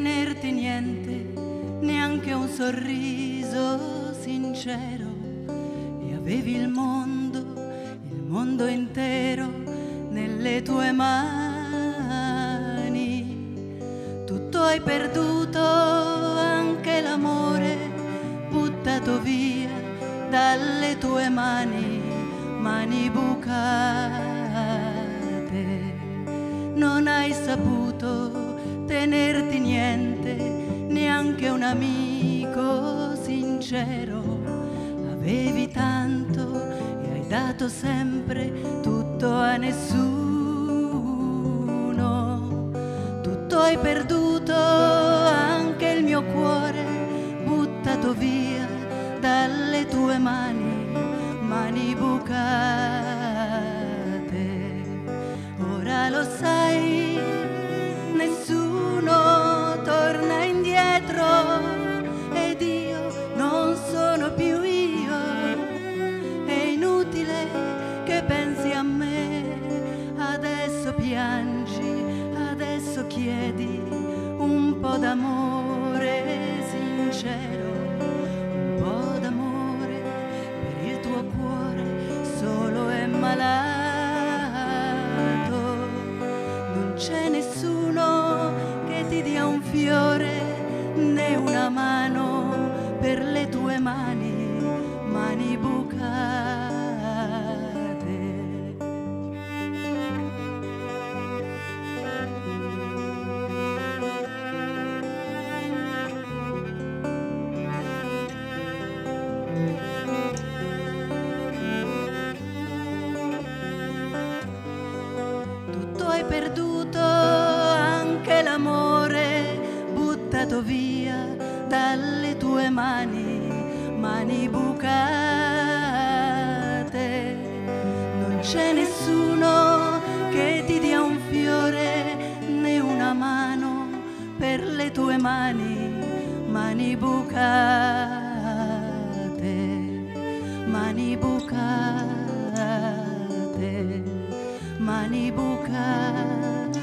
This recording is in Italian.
niente, neanche un sorriso sincero e avevi il mondo, il mondo intero nelle tue mani. Tutto hai perduto, anche l'amore buttato via dalle tue mani, mani bucate. Non hai saputo amico sincero. Avevi tanto e hai dato sempre tutto a nessuno. Tutto hai perduto, anche il mio cuore buttato via dalle tue mani, mani bucate. Ora lo sai, adesso chiedi un po' d'amore sincero, un po' d'amore per il tuo cuore solo è malato. Non c'è nessuno che ti dia un fiore né una mano per le tue mani hai perduto, anche l'amore buttato via dalle tue mani, mani bucate. Non c'è nessuno che ti dia un fiore né una mano per le tue mani, mani bucate, mani bucate mani bucate.